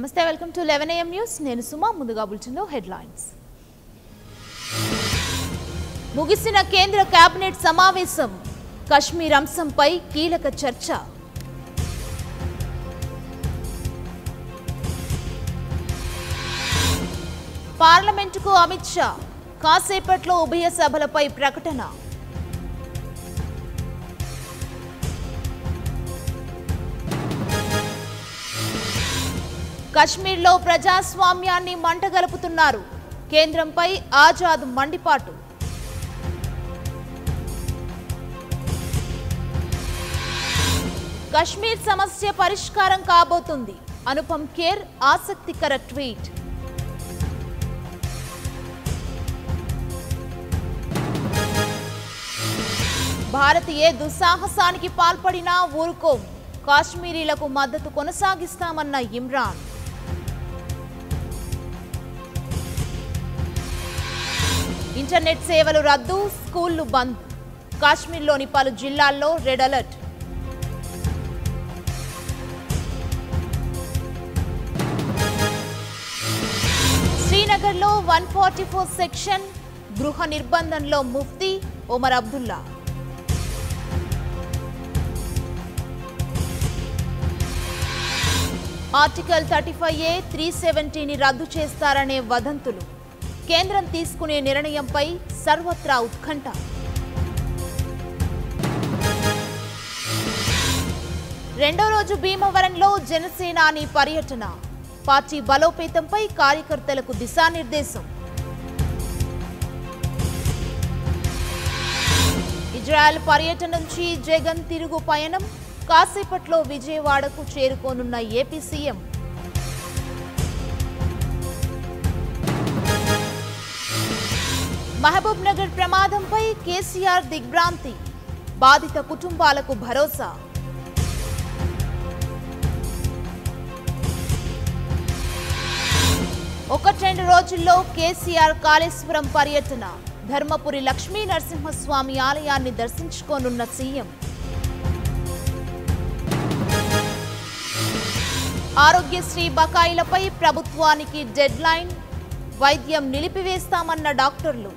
నమస్తే welcome to eleven AM news నేను సుమా ముందుగా బులెటిన్లో హెడ్లైన్స్. ముగిసిన కేంద్ర కేబినెట్ సమావేశం కశ్మీర్ అంశంపై కీలక చర్చ. పార్లమెంటుకు అమిత్ షా కాసేపట్లో ఉభయ సభలపై ప్రకటన. కశ్మీర్లో ప్రజాస్వామ్యాన్ని మంటగలుపుతున్నారు. కేంద్రంపై ఆజాద్ మండిపాటు. కశ్మీర్ సమస్య పరిష్కారం కాబోతుంది. అనుపమ్ ఖేర్ ఆసక్తికర ట్వీట్. భారత్ ఏ దుస్సాహసానికి పాల్పడినా ఊరుకోం. కాశ్మీరీలకు మద్దతు కొనసాగిస్తామన్న ఇమ్రాన్. ఇంటర్నెట్ సేవలు రద్దు స్కూళ్ళు బంద్. కాశ్మీర్లోని పలు జిల్లాల్లో రెడ్ అలర్ట్. శ్రీనగర్లో వన్ ఫార్టీ ఫోర్ సెక్షన్ గృహ నిర్బంధంలో Mufti Omar Abdullah. Article thirty five A three సెవెంటీని రద్దు చేస్తారనే వదంతులు. కేంద్రం తీసుకునే నిర్ణయంపై సర్వత్రా ఉత్కంఠ. రెండో రోజు భీమవరంలో జనసేనాని పర్యటన. పార్టీ బలోపేతంపై కార్యకర్తలకు దిశానిర్దేశం. ఇజ్రాయెల్ పర్యటన నుంచి జగన్ తిరుగు పయనం. కాసేపట్లో విజయవాడకు చేరుకోనున్న ఏపీ సీఎం మహబూబ్ నగర్ ప్రమాదంపై కేసీఆర్ దిగ్భ్రాంతి. బాధిత కుటుంబాలకు భరోసా. ఒకటి రెండు రోజుల్లో కేసీఆర్ కాళేశ్వరం పర్యటన. ధర్మపురి లక్ష్మీ నరసింహస్వామి ఆలయాన్ని దర్శించుకోనున్న సీఎం. ఆరోగ్యశ్రీ బకాయిలపై ప్రభుత్వానికి డెడ్లైన్ వైద్యం నిలిపివేస్తామన్న డాక్టర్లు.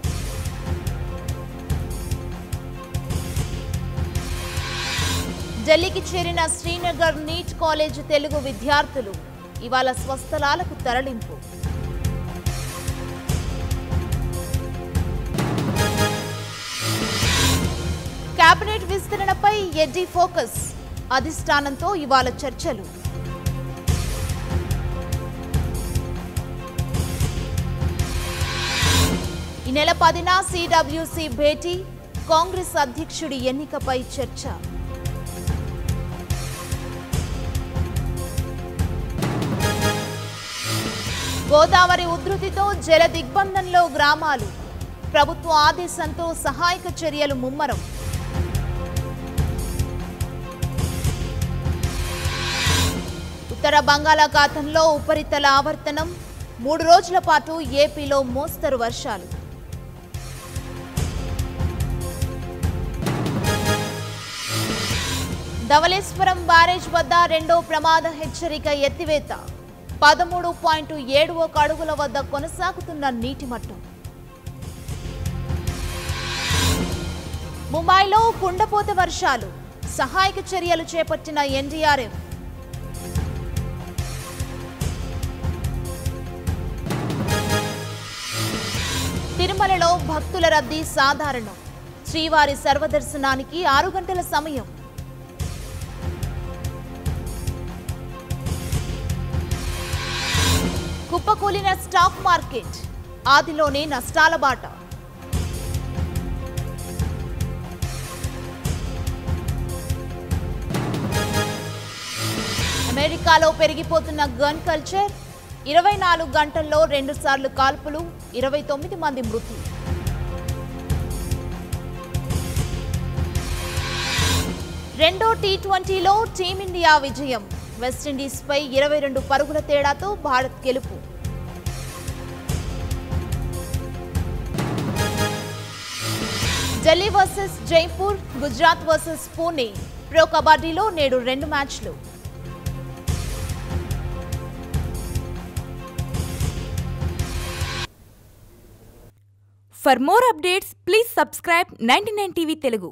ఢిల్లీకి చేరిన శ్రీనగర్ నీట్ కాలేజ్ తెలుగు విద్యార్థులు ఇవాళ స్వస్థలాలకు తరలింపు. కేబినెట్ విస్తరణపై ఎడ్డీ ఫోకస్ అధిష్టానంతో ఇవాళ చర్చలు. ఈ నెల పదిన సిడబ్ల్యూసి భేటీ కాంగ్రెస్ అధ్యక్షుడి ఎన్నికపై చర్చ. గోదావరి ఉధృతితో జల దిగ్బంధంలో గ్రామాలు. ప్రభుత్వ ఆదేశంతో సహాయక చర్యలు ముమ్మరం. ఉత్తర బంగాళాఖాతంలో ఉపరితల ఆవర్తనం. మూడు రోజుల పాటు ఏపీలో మోస్తరు వర్షాలు. ధవళేశ్వరం బ్యారేజ్ వద్ద రెండో ప్రమాద హెచ్చరిక ఎత్తివేత. పదమూడు పాయింట్ ఏడు ఒక అడుగుల వద్ద కొనసాగుతున్న నీటి మట్టం. ముంబైలో కుండపోత వర్షాలు. సహాయక చర్యలు చేపట్టిన ఎన్డీఆర్ఎఫ్. తిరుమలలో భక్తుల రద్దీ సాధారణం. శ్రీవారి సర్వదర్శనానికి ఆరు గంటల సమయం. కుప్పకూలిన స్టాక్ మార్కెట్. ఆదిలోనే నష్టాల బాట. అమెరికాలో పెరిగిపోతున్న గన్ కల్చర్ ఇరవై నాలుగు గంటల్లో రెండు సార్లు కాల్పులు ఇరవై తొమ్మిది మంది మృతి. రెండో టీ ట్వంటీలో టీమిండియా విజయం. వెస్టిండీస్పై ఇరవై రెండు పరుగుల తేడాతో భారత్ గెలుపు. Delhi versus Jaipur Gujarat versus Pune pro కబడ్డీలో నేడు రెండు మ్యాచ్లు. For more updates please subscribe ninety nine TV Telugu.